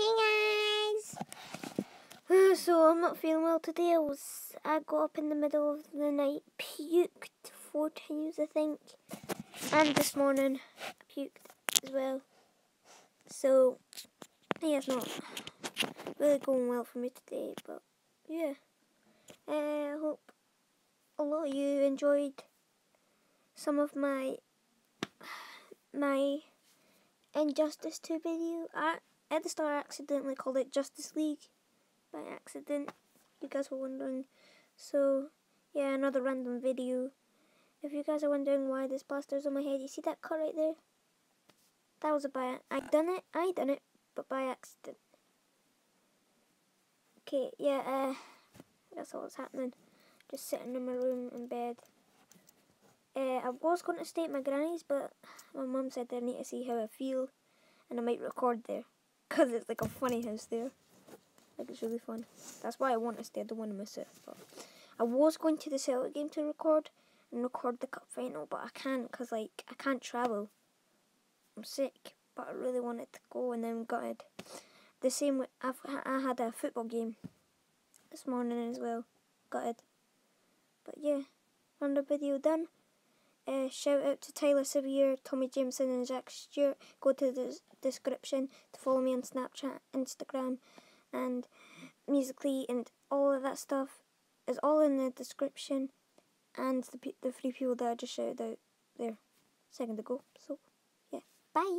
Hey guys! So I'm not feeling well today. I was I got up in the middle of the night, puked four times I think, and this morning I puked as well. So yeah, it's not really going well for me today, but yeah. Uh, I hope a lot of you enjoyed some of my my Injustice 2 video. I at the start I accidentally called it Justice League by accident. You guys were wondering. So yeah, another random video. If you guys are wondering why this plaster's on my head, you see that cut right there? That was a by I done it. I done it, but by accident. Okay, yeah. Uh, that's all that's happening. Just sitting in my room in bed. Uh, I was going to stay at my granny's, but my mum said I need to see how I feel, and I might record there, because it's like a funny house there. Like, it's really fun. That's why I want to stay, I don't want to miss it. But I was going to the Celtic game to record, and record the cup final, but I can't, because, like, I can't travel. I'm sick, but I really wanted to go, and then got it. The same way, I've, I had a football game this morning as well. Got it. But yeah, random video done. Uh, shout out to Tyler Sivier, Tommy Jamieson, and Zak Stewart. Go to the description to follow me on Snapchat, Instagram, and Musically, and all of that stuff is all in the description. And the the three people that I just shouted out there a second ago. So yeah, bye.